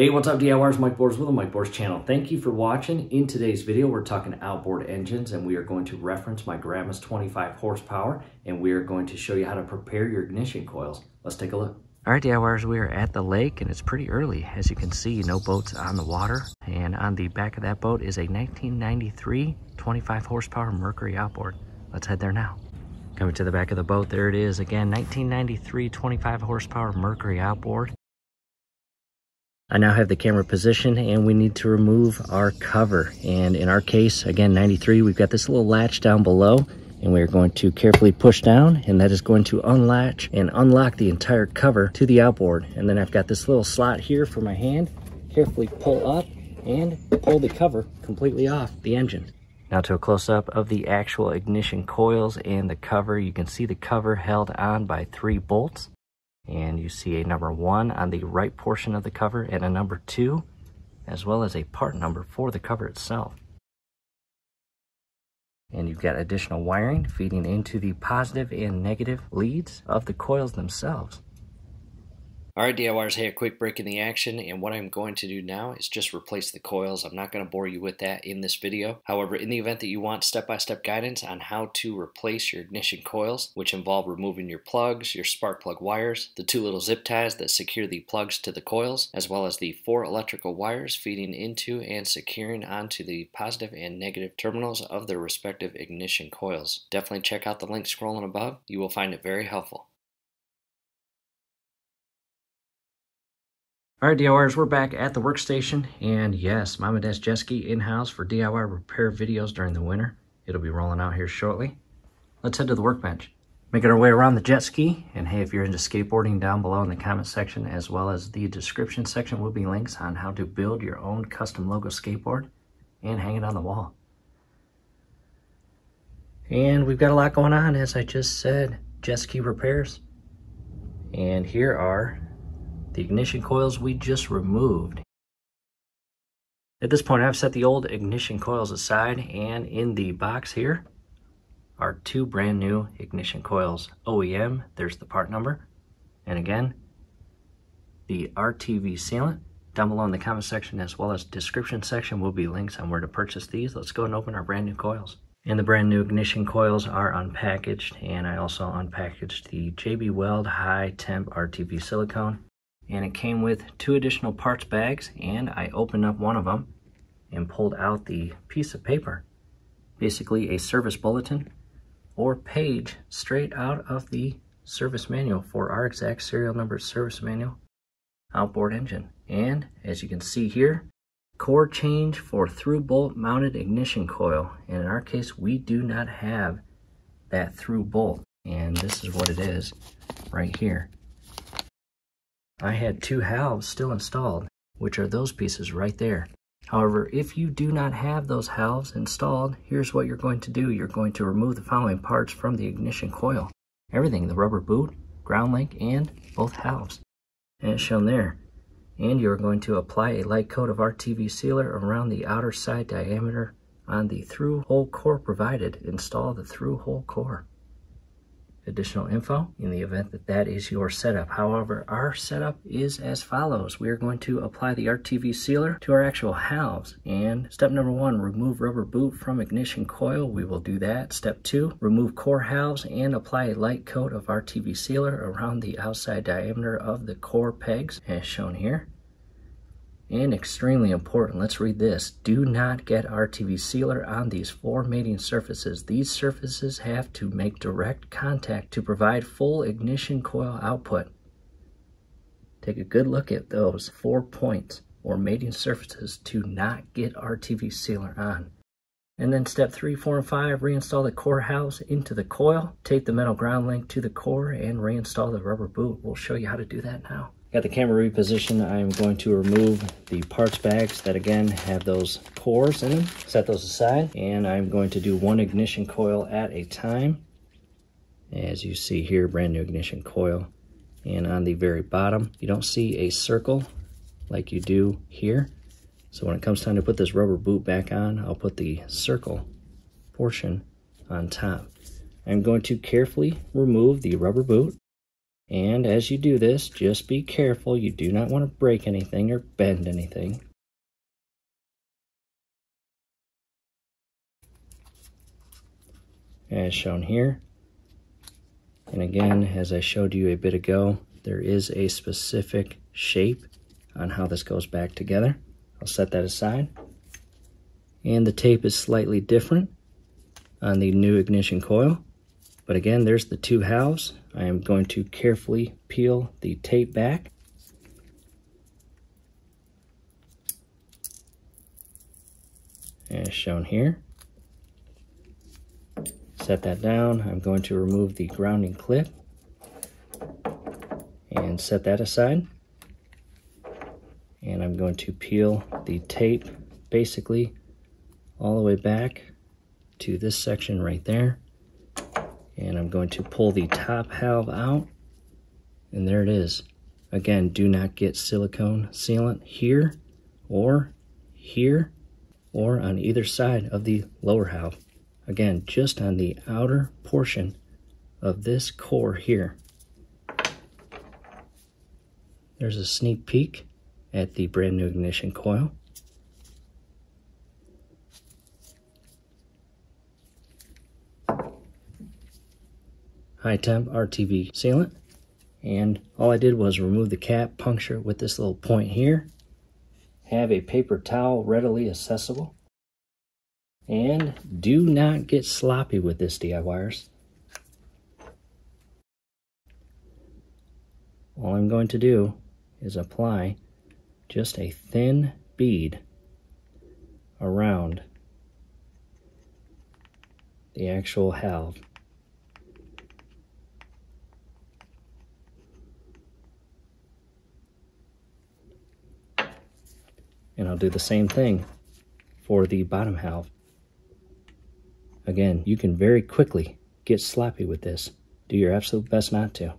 Hey, what's up DIYers? Mike Borders with the Mike Borders channel. Thank you for watching. In today's video, we're talking outboard engines and we are going to reference my grandma's 25 horsepower and we are going to show you how to prepare your ignition coils. Let's take a look. All right, DIYers, we are at the lake and it's pretty early. As you can see, no boats on the water. And on the back of that boat is a 1993 25 horsepower Mercury outboard. Let's head there now. Coming to the back of the boat, there it is again, 1993 25 horsepower Mercury outboard. I now have the camera positioned and we need to remove our cover. And in our case, again, 93, we've got this little latch down below and we're going to carefully push down and that is going to unlatch and unlock the entire cover to the outboard. And then I've got this little slot here for my hand, carefully pull up and pull the cover completely off the engine. Now to a close-up of the actual ignition coils and the cover, you can see the cover held on by three bolts and you see a number one on the right portion of the cover and a number two as well as a part number for the cover itself. And you've got additional wiring feeding into the positive and negative leads of the coils themselves Alright DIYers, hey, a quick break in the action, and what I'm going to do now is just replace the coils. I'm not going to bore you with that in this video. However, in the event that you want step-by-step -step guidance on how to replace your ignition coils, which involve removing your plugs, your spark plug wires, the two little zip ties that secure the plugs to the coils, as well as the four electrical wires feeding into and securing onto the positive and negative terminals of their respective ignition coils. Definitely check out the link scrolling above. You will find it very helpful. All right, DIYers, we're back at the workstation. And yes, Mama Dad's jet ski in-house for DIY repair videos during the winter. It'll be rolling out here shortly. Let's head to the workbench. Making our way around the jet ski. And hey, if you're into skateboarding, down below in the comment section, as well as the description section, will be links on how to build your own custom logo skateboard and hang it on the wall. And we've got a lot going on, as I just said, jet ski repairs. And here are the ignition coils we just removed. At this point, I've set the old ignition coils aside, and in the box here are two brand new ignition coils. OEM, there's the part number. And again, the RTV sealant. Down below in the comment section as well as description section will be links on where to purchase these. Let's go and open our brand new coils. And the brand new ignition coils are unpackaged, and I also unpackaged the JB Weld High Temp RTV silicone and it came with two additional parts bags and I opened up one of them and pulled out the piece of paper basically a service bulletin or page straight out of the service manual for our exact serial number service manual outboard engine. And as you can see here core change for through bolt mounted ignition coil. And in our case we do not have that through bolt. And this is what it is right here I had two halves still installed, which are those pieces right there. However, if you do not have those halves installed, here's what you're going to do. You're going to remove the following parts from the ignition coil. Everything, the rubber boot, ground link, and both halves. And it's shown there. And you're going to apply a light coat of RTV sealer around the outer side diameter on the through hole core provided. Install the through hole core additional info in the event that that is your setup. However, our setup is as follows. We are going to apply the RTV sealer to our actual halves. And step number one, remove rubber boot from ignition coil. We will do that. Step two, remove core halves and apply a light coat of RTV sealer around the outside diameter of the core pegs as shown here. And extremely important, let's read this. Do not get RTV sealer on these four mating surfaces. These surfaces have to make direct contact to provide full ignition coil output. Take a good look at those four points or mating surfaces to not get RTV sealer on. And then step three, four, and five, reinstall the core halves into the coil. Take the metal ground link to the core and reinstall the rubber boot. We'll show you how to do that now. Got the camera repositioned. I'm going to remove the parts bags that again have those cores in them. Set those aside and I'm going to do one ignition coil at a time. As you see here, brand new ignition coil. And on the very bottom, you don't see a circle like you do here. So when it comes time to put this rubber boot back on, I'll put the circle portion on top. I'm going to carefully remove the rubber boot And as you do this, just be careful. You do not want to break anything or bend anything. As shown here. And again, as I showed you a bit ago, there is a specific shape on how this goes back together. I'll set that aside. And the tape is slightly different on the new ignition coil. But again, there's the two halves. I am going to carefully peel the tape back. As shown here. Set that down. I'm going to remove the grounding clip and set that aside. And I'm going to peel the tape basically all the way back to this section right there. And I'm going to pull the top valve out. And there it is. Again, do not get silicone sealant here or here or on either side of the lower valve. Again, just on the outer portion of this core here. There's a sneak peek at the brand new ignition coil. High temp RTV sealant. And all I did was remove the cap, puncture with this little point here. Have a paper towel readily accessible. And do not get sloppy with this DIYers. All I'm going to do is apply just a thin bead around the actual valve. And I'll do the same thing for the bottom half. Again, you can very quickly get sloppy with this. Do your absolute best not to.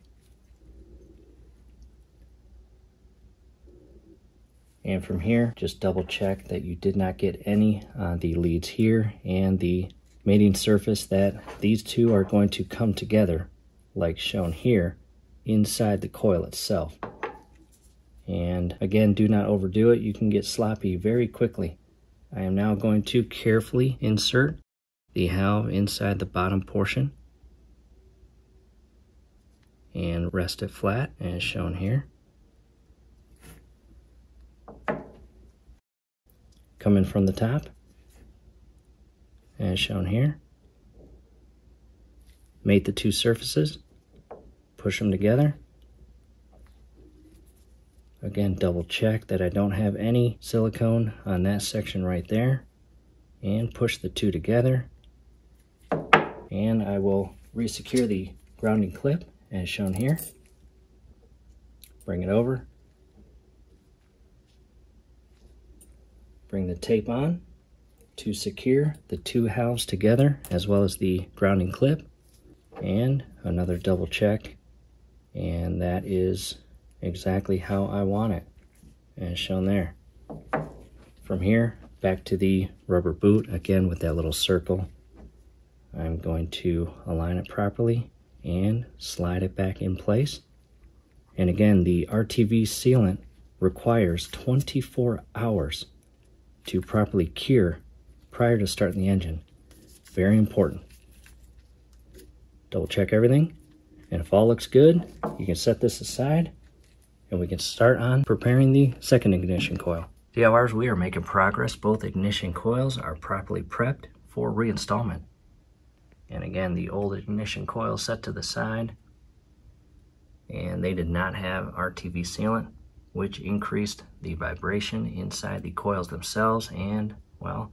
And from here, just double check that you did not get any on the leads here and the mating surface that these two are going to come together like shown here inside the coil itself. Again, do not overdo it. You can get sloppy very quickly. I am now going to carefully insert the valve inside the bottom portion and rest it flat as shown here. Coming from the top as shown here. Mate the two surfaces, push them together Again, double check that I don't have any silicone on that section right there. And push the two together. And I will resecure the grounding clip as shown here. Bring it over. Bring the tape on to secure the two halves together as well as the grounding clip. And another double check. And that is exactly how I want it as shown there. From here back to the rubber boot again with that little circle. I'm going to align it properly and slide it back in place. And again, the RTV sealant requires 24 hours to properly cure prior to starting the engine. Very important. Double check everything. And if all looks good, you can set this aside and we can start on preparing the second ignition coil. DIYers, we are making progress. Both ignition coils are properly prepped for reinstallment. And again, the old ignition coil set to the side, and they did not have RTV sealant, which increased the vibration inside the coils themselves, and, well,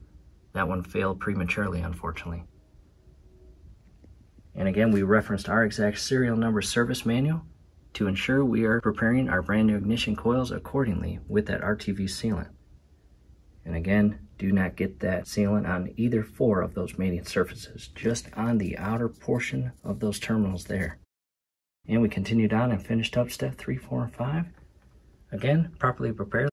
that one failed prematurely, unfortunately. And again, we referenced our exact serial number service manual to ensure we are preparing our brand new ignition coils accordingly with that RTV sealant. And again, do not get that sealant on either four of those mating surfaces, just on the outer portion of those terminals there. And we continued on and finished up step three, four, and five. Again, properly prepare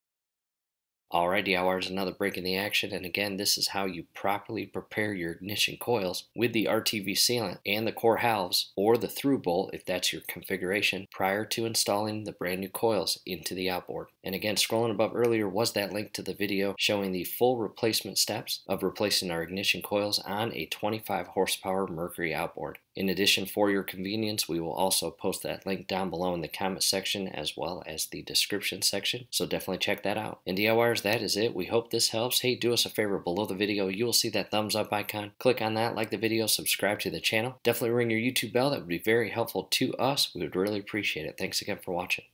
Alright DIYers, another break in the action, and again, this is how you properly prepare your ignition coils with the RTV sealant and the core halves, or the through bolt if that's your configuration, prior to installing the brand new coils into the outboard. And again, scrolling above earlier was that link to the video showing the full replacement steps of replacing our ignition coils on a 25 horsepower Mercury outboard. In addition, for your convenience, we will also post that link down below in the comment section as well as the description section, so definitely check that out. And DIYers, that is it. We hope this helps. Hey, do us a favor below the video. You will see that thumbs up icon. Click on that, like the video, subscribe to the channel. Definitely ring your YouTube bell. That would be very helpful to us. We would really appreciate it. Thanks again for watching.